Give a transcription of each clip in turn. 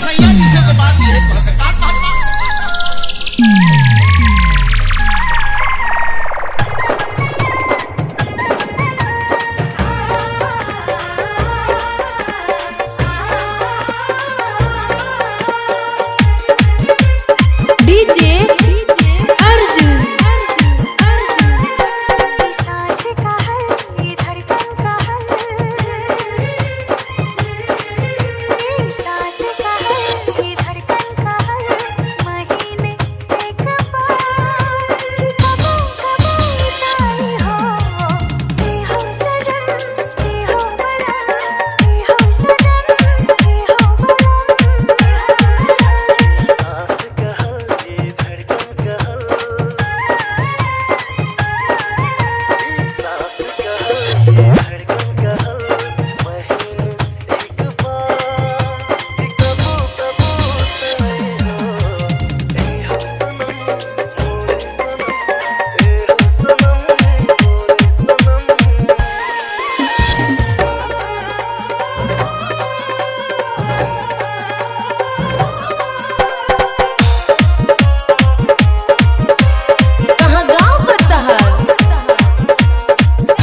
संयम से तो बात नहीं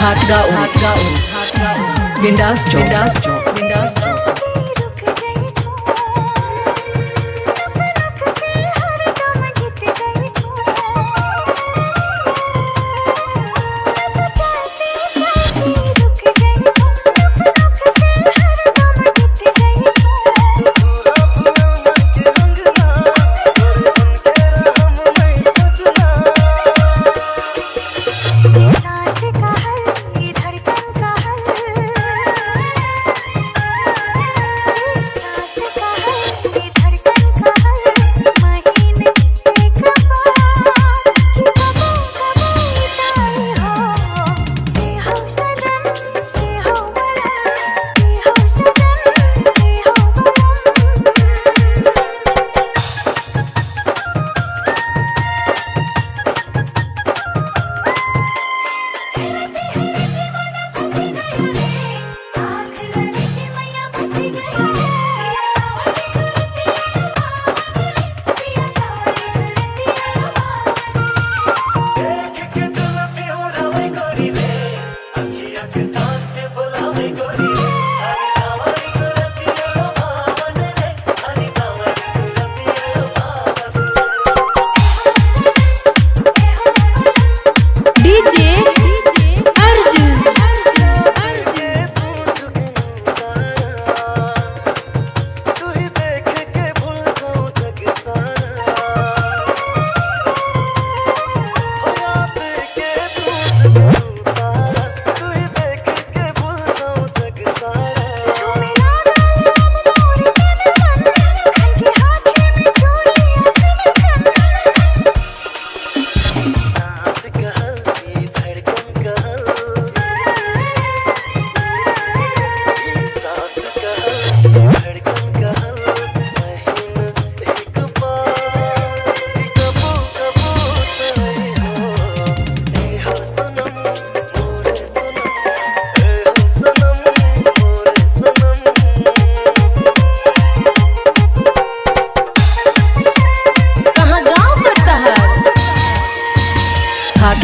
Hot gaun, hot gaun, hot gaun. Bindas job, bindas job, job.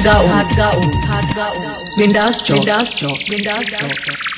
Hatgao, Hatgao, Hatgao, Mindastjo, Mindastjo, Mindastjo.